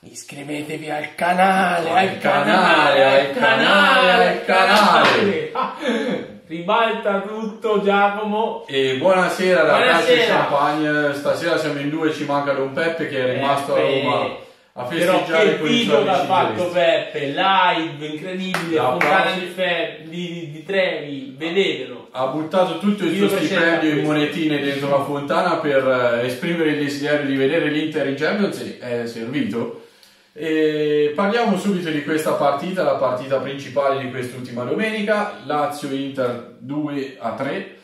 Iscrivetevi al canale, Al al canale, al canale, al canale. Ribalta tutto Giacomo. E buonasera Casa Buonasera. Champagne, stasera siamo in due, ci manca Don Peppe che è rimasto a Peppe. Roma a Però festeggiare che con i video che ha fatto. Peppe, live, incredibile, Applausi. fontana di, Fe- di, di, di Trevi, vedetelo. Ha buttato tutto il suo stipendio in monetine dentro la fontana per eh, esprimere il desiderio di vedere l'Inter in Champions e è servito. E parliamo subito di questa partita, la partita principale di quest'ultima domenica, Lazio-Inter 2 a 3.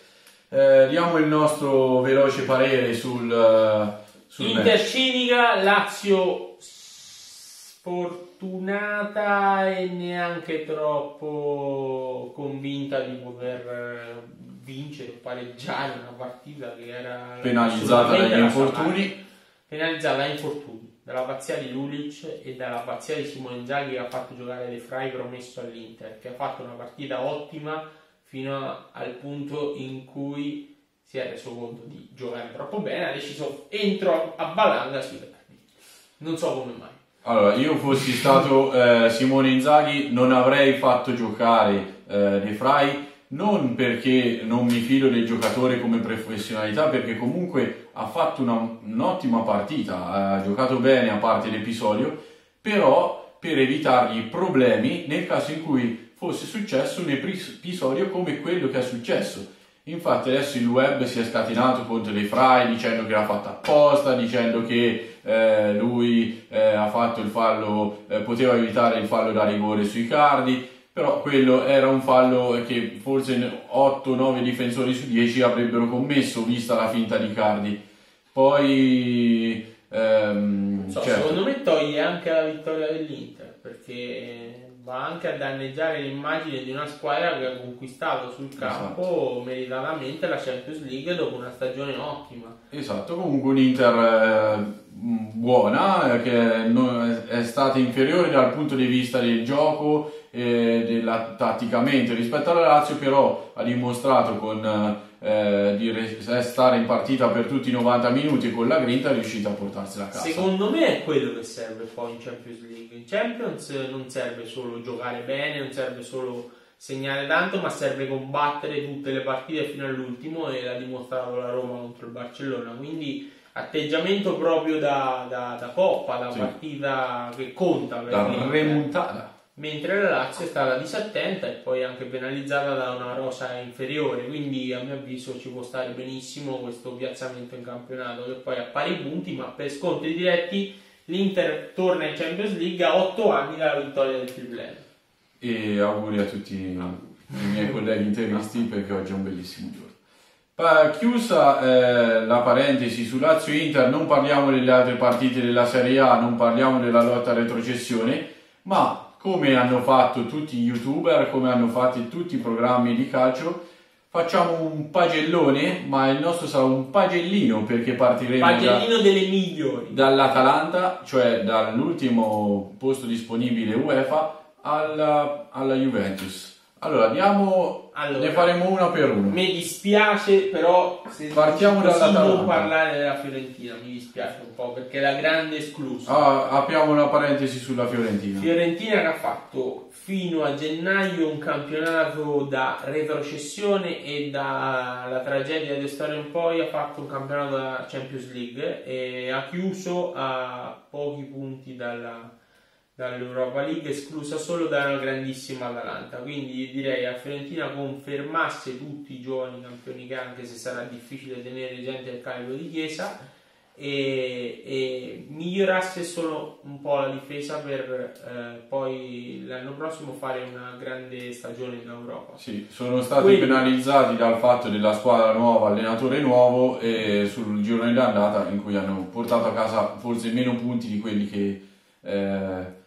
Eh, diamo il nostro veloce parere sul, eh, sul Inter match. cinica, Lazio sfortunata e neanche troppo convinta di poter eh, vincere o pareggiare una partita che era penalizzata dagli da infortuni. penalizzata da infortuni dalla pazzia di Lulic e dalla pazzia di Simone Inzaghi che ha fatto giocare De Frey promesso all'Inter che ha fatto una partita ottima fino al punto in cui si è reso conto di giocare troppo bene ha deciso entro a Balanga sui verdi non so come mai. Allora, io fossi stato eh, Simone Inzaghi non avrei fatto giocare eh, De Frey non perché non mi fido del giocatore come professionalità, perché comunque ha fatto una- un'ottima partita, ha giocato bene a parte l'episodio, però per evitargli problemi nel caso in cui fosse successo un epis- episodio come quello che è successo. Infatti adesso il web si è scatenato contro De Frey dicendo che l'ha fatta apposta, dicendo che eh, lui eh, ha fatto il fallo, eh, poteva evitare il fallo da rigore sui cardi, però quello era un fallo che forse 8-9 difensori su 10 avrebbero commesso vista la finta di cardi. Poi ehm, Non so, certo, secondo me toglie anche la vittoria dell'Inter perché va anche a danneggiare l'immagine di una squadra che ha conquistato sul campo meritatamente la Champions League dopo una stagione ottima. Esatto, comunque un'Inter eh, buona, eh, che non- è stata inferiore dal punto di vista del gioco e della, tatticamente rispetto alla Lazio, però ha dimostrato con, eh, di re- stare in partita per tutti i 90 minuti e con la grinta è riuscita a portarsela a casa. Secondo me è quello che serve poi in Champions League. In Champions non serve solo giocare bene, non serve solo segnare tanto, ma serve combattere tutte le partite fino all'ultimo e l'ha dimostrato la Roma contro il Barcellona. Quindi atteggiamento proprio da, da- da coppa, da Sì. partita che conta per La l'Inter. remontata. Mentre la Lazio è stata disattenta e poi anche penalizzata da una rosa inferiore, quindi a mio avviso ci può stare benissimo questo piazzamento in campionato che poi ha pari punti, ma per scontri diretti l'Inter torna in Champions League a 8 anni dalla vittoria del triplete. e auguri a tutti i miei colleghi interisti perché oggi è un bellissimo giorno. Pa- chiusa eh, la parentesi su Lazio Inter, non parliamo delle altre partite della Serie A, non parliamo della lotta a retrocessione, ma come hanno fatto tutti gli youtuber, come hanno fatto tutti i programmi di calcio, facciamo un pagellone, ma il nostro sarà un pagellino perché partiremo da- Pagellino delle migliori. dall'Atalanta, cioè dall'ultimo posto disponibile UEFA, alla, alla Juventus. Allora, diamo, Allora. ne faremo una per uno. Mi dispiace però se Partiamo così dall'Atalanta. non parlare della Fiorentina, mi dispiace un po' perché è la grande esclusa. Ah, apriamo una parentesi sulla Fiorentina. Fiorentina che ha fatto fino a gennaio un campionato da retrocessione e dalla tragedia di storia in poi ha fatto un campionato da Champions League e ha chiuso a pochi punti dalla, dall'Europa League, esclusa solo da una grandissima Atalanta. Quindi direi a Fiorentina confermasse tutti i giovani campioni che anche se sarà difficile tenere gente del calibro di Chiesa e, e migliorasse solo un po' la difesa per eh, poi l'anno prossimo fare una grande stagione in Europa. Sì, sono stati Quelli- penalizzati dal fatto della squadra nuova, allenatore nuovo e sul girone d'andata in cui hanno portato a casa forse meno punti di quelli che, eh,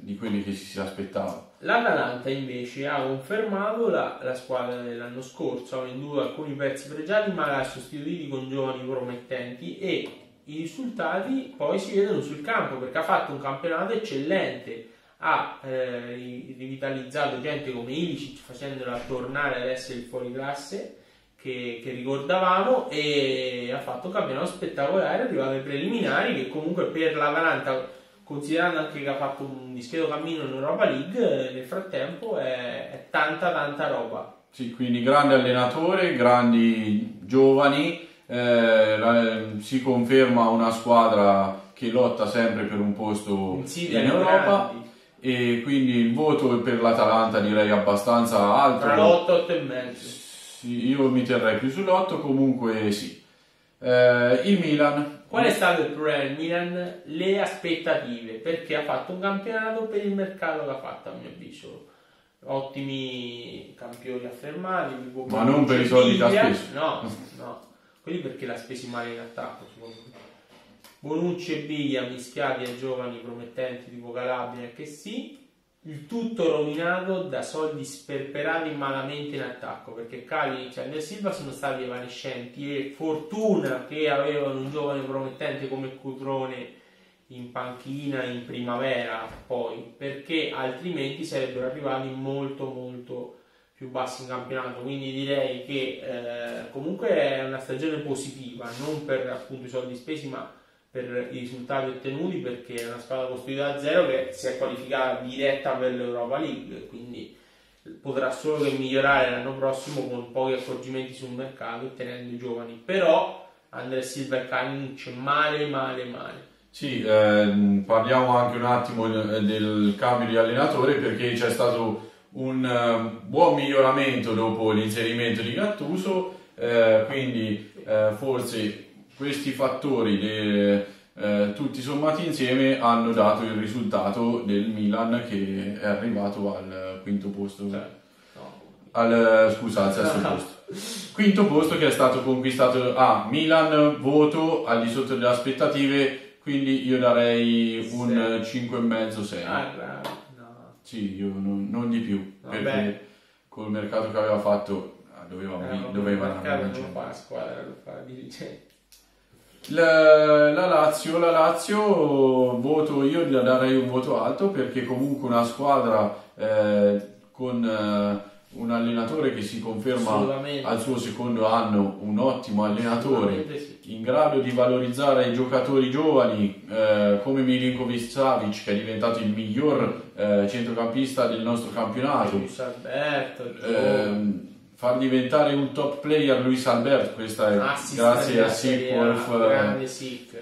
di quelli che ci si aspettava. L'Atalanta invece ha confermato la, la squadra dell'anno scorso, ha venduto alcuni pezzi pregiati ma l'ha sostituiti con giovani promettenti e i risultati poi si vedono sul campo perché ha fatto un campionato eccellente, ha eh, ri- rivitalizzato gente come Ilicic facendola tornare ad essere il fuoriclasse che, che ricordavamo e ha fatto un campionato spettacolare, è arrivato ai preliminari che comunque per l'Atalanta considerando anche che ha fatto un discreto cammino in Europa League, nel frattempo è, è tanta tanta roba. Sì, quindi grande allenatore, grandi giovani, eh, la, si conferma una squadra che lotta sempre per un posto Sì, in Europa grandi. e quindi il voto per l'Atalanta direi abbastanza alto. Tra l'8 e 8 e mezzo. Sì, io mi terrei più sull'8, comunque sì. Eh, il Milan. Qual è stato il problema del Milan? Le aspettative, perché ha fatto un campionato per il mercato che ha fatto, a mio avviso. Ottimi campioni affermati, Ma non per i soldi che ha speso. No, no, quelli perché l'ha spesi male in attacco. Bonucci e Biglia mischiati a giovani promettenti tipo Calabria che sì, il tutto rovinato da soldi sperperati malamente in attacco perché Kalinic e Andrea Silva sono stati evanescenti e fortuna che avevano un giovane promettente come Cutrone in panchina in primavera poi perché altrimenti sarebbero arrivati molto molto più bassi in campionato. Quindi direi che eh, comunque è una stagione positiva non per appunto i soldi spesi ma per i risultati ottenuti perché è una squadra costruita da zero che si è qualificata diretta per l'Europa League quindi potrà solo che migliorare l'anno prossimo con pochi accorgimenti sul mercato e tenendo i giovani. Però Andrea Silva e Kalinic male male male. Sì, ehm, parliamo anche un attimo del, del cambio di allenatore perché c'è stato un eh, buon miglioramento dopo l'inserimento di Gattuso, eh, quindi eh, forse questi fattori de- eh, tutti sommati insieme hanno dato il risultato del Milan che è arrivato al quinto posto. Cioè, no. Al, scusa, al sesto posto. Quinto posto che è stato conquistato a Milan, voto al di sotto delle aspettative, quindi io darei un 5,5-6. Ah. No. Sì, io non, non di più, Vabbè. perché col mercato che aveva fatto ah, doveva, Eh, doveva il mercato andare non fa la squadra, lo fa dirigente. La, la Lazio, la Lazio, voto io gli darei un voto alto perché comunque una squadra eh, con eh, un allenatore che si conferma al suo secondo anno un ottimo allenatore sì. in grado di valorizzare i giocatori giovani eh, come Milinkovic Savic che è diventato il miglior eh, centrocampista del nostro campionato Luis Alberto, Ehm, far diventare un top player Luis Albert questa è assist grazie nella a Sick.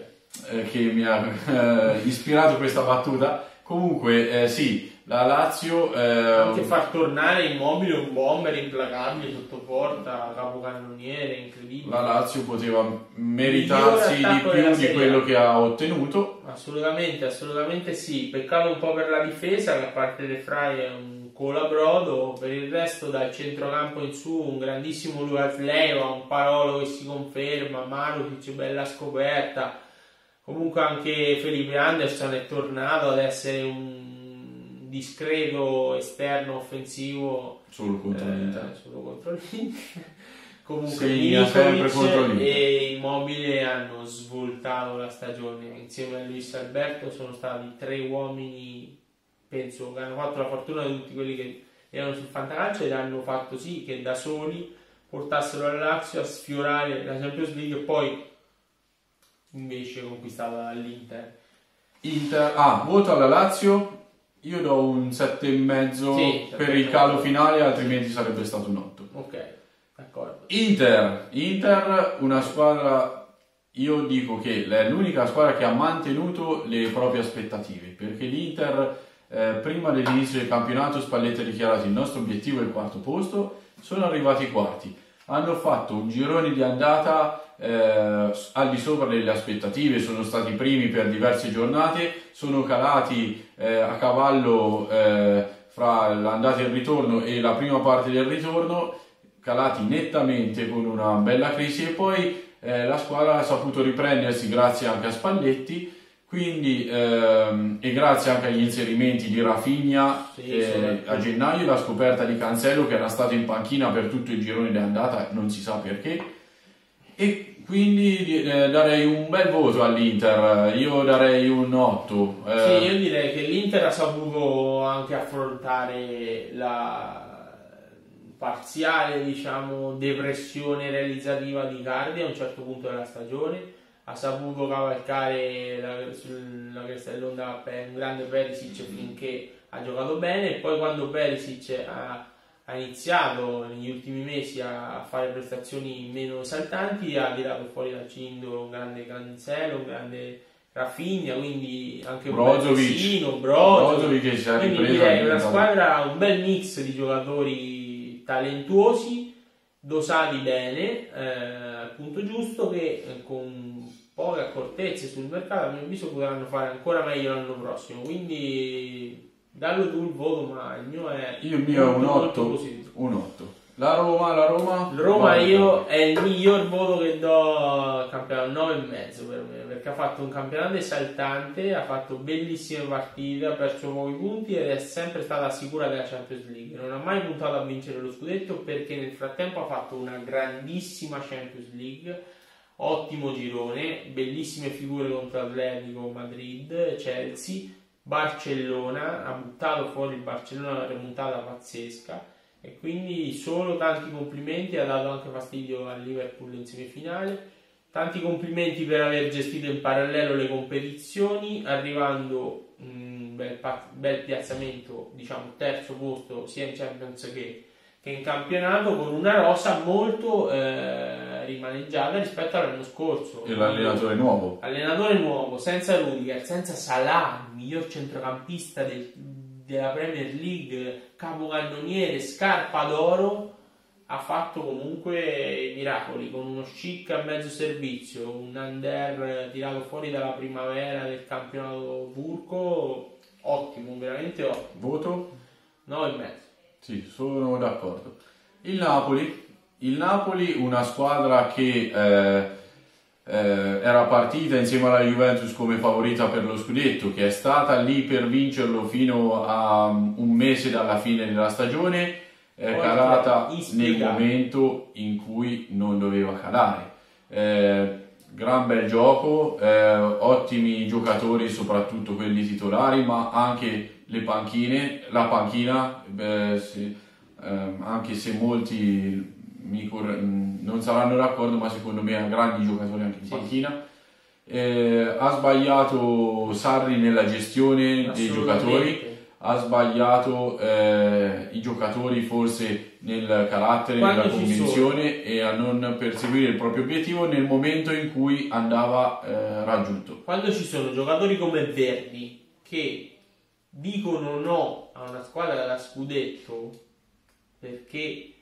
eh, che mi ha eh, ispirato questa battuta. Comunque, eh, sì, la Lazio. eh, Anche far tornare immobile un bomber implacabile sotto porta, capocannoniere, incredibile. la Lazio poteva meritarsi di più di quello che ha ottenuto. Assolutamente, assolutamente sì. Peccato un po' per la difesa, che a parte De Frey è un colabrodo. Per il resto, dal centrocampo in su, un grandissimo Lucas Leiva, un Parolo che si conferma, Marutic, bella scoperta. Comunque anche Felipe Anderson è tornato ad essere un discreto esterno offensivo Solo contro eh, l'Inter. solo contro l'Inter. Comunque Segna sempre contro l'Inter. e Immobile hanno svoltato la stagione insieme a Luis Alberto sono stati tre uomini penso che hanno fatto la fortuna di tutti quelli che erano sul fantacalcio ed hanno fatto sì che da soli portassero la Lazio a sfiorare la Champions League e poi invece conquistata dall'Inter Inter, ah, voto alla Lazio. Io do un 7,5 Sì, per 7,5. il calo finale, altrimenti sarebbe stato un 8. ok Inter, Inter, una squadra, io dico che è l'unica squadra che ha mantenuto le proprie aspettative, perché l'Inter eh, prima dell'inizio del campionato Spalletti ha dichiarato il nostro obiettivo è il quarto posto, sono arrivati i quarti, hanno fatto un girone di andata eh, al di sopra delle aspettative, sono stati primi per diverse giornate, sono calati eh, a cavallo eh, fra l'andata e il ritorno e la prima parte del ritorno calati nettamente con una bella crisi e poi eh, la squadra ha saputo riprendersi grazie anche a Spalletti quindi ehm, e grazie anche agli inserimenti di Rafinha Sì, eh, a gennaio la scoperta di Cancelo che era stato in panchina per tutto il girone di andata non si sa perché. E quindi eh, darei un bel voto all'Inter. Io darei un 8 eh, Sì, io direi che l'Inter ha saputo anche affrontare la parziale, diciamo, depressione realizzativa di Cardi a un certo punto della stagione. ha saputo cavalcare la, sulla cresta dell'onda per un grande Perisic finché ha giocato bene. E poi quando Perisic ha, ha iniziato negli ultimi mesi a, fare prestazioni meno saltanti ha tirato fuori dal cilindro un grande Cancelo, un grande Rafinha, quindi anche Brozovic, Brozovic, Brozovic che si è quindi direi una squadra, un bel mix di giocatori talentuosi, dosati bene, eh, al punto giusto, che eh, con poche accortezze sul mercato a mio avviso potranno fare ancora meglio l'anno prossimo. Quindi dallo tu il voto, ma il mio è Io il mio è un 8, un 8. La Roma, la Roma. Roma io è il miglior voto che do al campionato 9,5 per me, perché ha fatto un campionato esaltante, ha fatto bellissime partite, ha perso nuovi punti ed è sempre stata sicura della Champions League. Non ha mai puntato a vincere lo scudetto perché nel frattempo ha fatto una grandissima Champions League, ottimo girone, bellissime figure contro Atletico Madrid, Chelsea, Barcellona, ha buttato fuori il Barcellona una remontata pazzesca e quindi solo tanti complimenti, ha dato anche fastidio al Liverpool in semifinale. Tanti complimenti per aver gestito in parallelo le competizioni, arrivando un bel, bel piazzamento, diciamo terzo posto sia in Champions che, che in campionato, con una rosa molto eh, rimaneggiata rispetto all'anno scorso. E l'allenatore nuovo. Allenatore nuovo, senza Rudiger, senza Salah, il miglior centrocampista del, della Premier League, capocannoniere, scarpa d'oro, ha fatto comunque miracoli con uno chic a mezzo servizio, un under tirato fuori dalla primavera del campionato turco, ottimo, veramente ottimo. Voto? 9,5. Sì, sono d'accordo. Il Napoli, il Napoli una squadra che eh, eh, era partita insieme alla Juventus come favorita per lo scudetto, che è stata lì per vincerlo fino a un mese dalla fine della stagione, è Poi calata nel momento in cui non doveva calare. Eh, gran bel gioco, eh, ottimi giocatori, soprattutto quelli titolari, ma anche le panchine, la panchina, se, ehm, anche se molti mi cor- mm, non saranno d'accordo, ma secondo me ha grandi giocatori anche in panchina. Eh, ha sbagliato Sarri nella gestione dei giocatori, ha sbagliato eh, i giocatori forse nel carattere, Quando nella convinzione e a non perseguire il proprio obiettivo nel momento in cui andava eh, raggiunto. Quando ci sono giocatori come Verdi che dicono no a una squadra da scudetto perché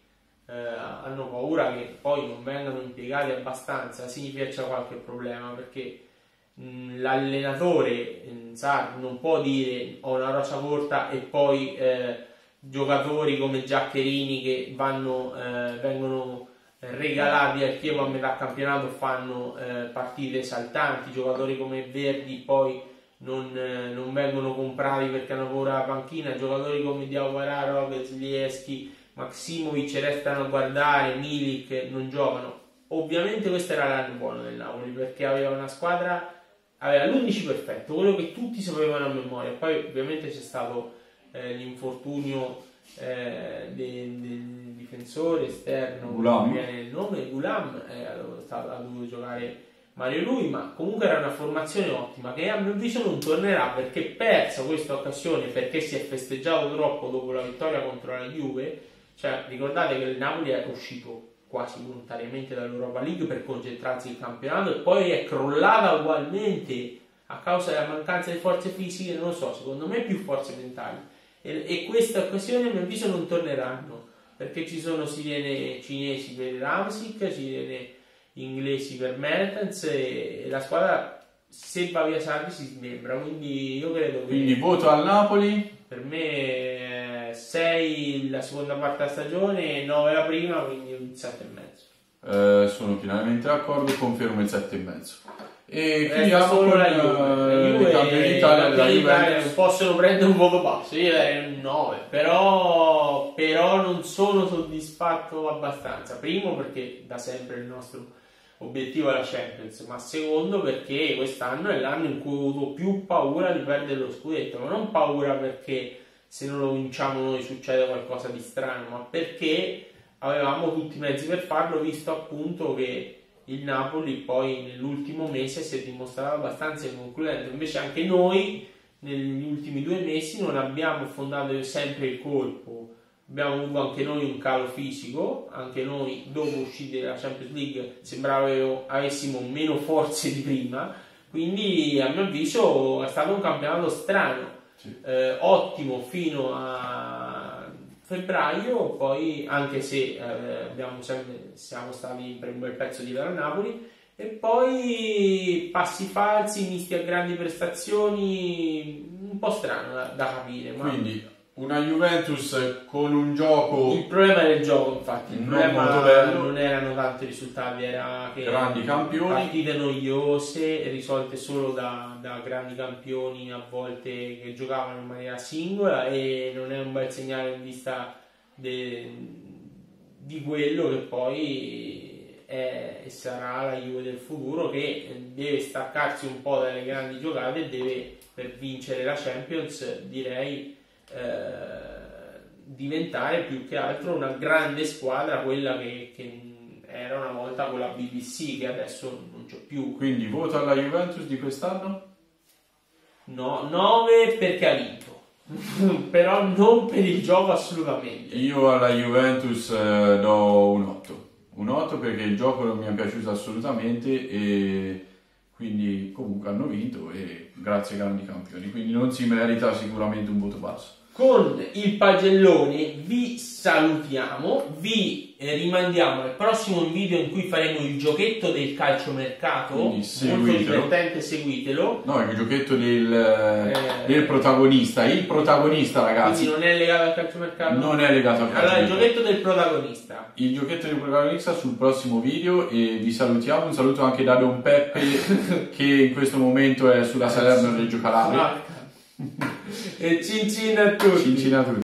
eh, hanno paura che poi non vengano impiegati abbastanza, significa che c'è qualche problema perché mh, l'allenatore mh, sa, non può dire ho una rosa corta e poi eh, giocatori come Giaccherini che vanno, eh, vengono regalati al Chievo a metà campionato fanno eh, partite saltanti, giocatori come Verdi poi non, eh, non, vengono comprati perché hanno paura la panchina, giocatori come Diawara, Robles, Lieschi Maximovic restano a guardare, Milik non giocano. Ovviamente questo era l'anno buono del Napoli perché aveva una squadra, aveva l'11 perfetto, quello che tutti sapevano a memoria. Poi ovviamente c'è stato eh, l'infortunio eh, del, del, difensore esterno, Gulam. viene il nome, Gulam, eh, ha dovuto giocare Mario Lui, ma comunque era una formazione ottima che a mio avviso non tornerà perché persa questa occasione perché si è festeggiato troppo dopo la vittoria contro la Juve cioè, ricordate che il Napoli è uscito quasi volontariamente dall'Europa League per concentrarsi il campionato e poi è crollata ugualmente a causa della mancanza di forze fisiche, non lo so, secondo me più forze mentali. E, e queste occasioni a mio avviso non torneranno perché ci sono sirene cinesi per Ramsic, sirene inglesi per Mertens e, e la squadra se va via Sarri si smembra, quindi io credo che... Quindi voto al Napoli? Per me 6 la seconda parte della stagione e 9 la prima, quindi un 7,5. Eh, sono pienamente d'accordo, confermo il 7,5. E chiudiamo solo la Juve. La Juve, campione d'Italia, la Juve non possono prendere un voto basso, io darei un 9, però, però non sono soddisfatto abbastanza. Primo perché da sempre il nostro obiettivo è la Champions, ma secondo perché quest'anno è l'anno in cui ho avuto più paura di perdere lo scudetto, ma non paura perché se non lo vinciamo noi succede qualcosa di strano, ma perché avevamo tutti i mezzi per farlo, visto appunto che il Napoli poi nell'ultimo mese si è dimostrato abbastanza inconcludente, invece anche noi negli ultimi due mesi non abbiamo fondato sempre il colpo, abbiamo avuto anche noi un calo fisico, anche noi dopo uscire dalla Champions League sembrava che avessimo meno forze di prima, quindi a mio avviso è stato un campionato strano, sì. eh, ottimo fino a febbraio, poi anche se eh, sempre, siamo stati per un bel pezzo di a Napoli, e poi passi falsi, misti a grandi prestazioni, un po' strano da, da capire. Ma... Quindi una Juventus con un gioco. Il problema era il gioco, infatti. Il problema non erano tanti risultati, era che grandi campioni. Partite noiose, risolte solo da, da, grandi campioni a volte che giocavano in maniera singola e non è un bel segnale in vista de, di quello che poi è sarà la Juve del futuro che deve staccarsi un po' dalle grandi giocate e deve per vincere la Champions direi eh, diventare più che altro una grande squadra quella che, che era una volta con la BBC che adesso non c'è più. Quindi voto alla Juventus di quest'anno? no, 9 perché ha vinto. Però non per il gioco assolutamente. Io alla Juventus eh, do un 8 un 8 perché il gioco non mi è piaciuto assolutamente e quindi comunque hanno vinto e grazie ai grandi campioni, quindi non si merita sicuramente un voto basso. Con il pagellone vi salutiamo, vi rimandiamo al prossimo video in cui faremo il giochetto del calciomercato, molto divertente, seguitelo. No, il giochetto del, eh, del, protagonista, il protagonista ragazzi. Quindi non è legato al calciomercato? Non è legato al calciomercato. Allora, il giochetto del protagonista. Il giochetto del protagonista sul prossimo video e vi salutiamo, un saluto anche da Don Peppe che in questo momento è sulla Salerno Reggio Calabria. E cin cin a tutti. Cin cin a tutti.